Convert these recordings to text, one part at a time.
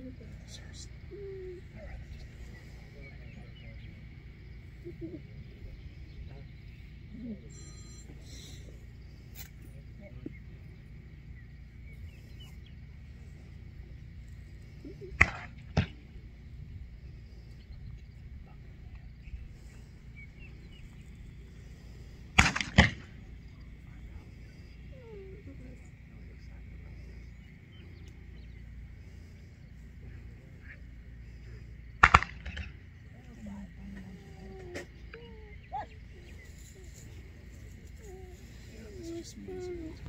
Seriously. Alright. Christmas.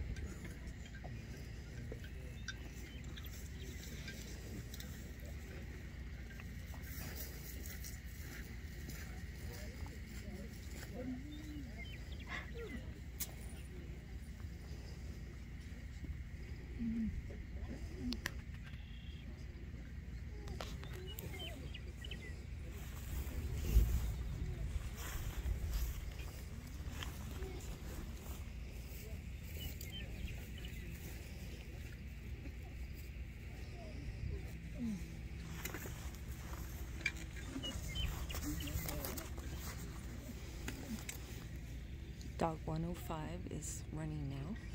Dog 105 is running now.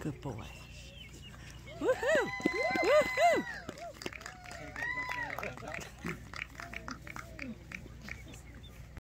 Good boy. Woohoo! Woohoo!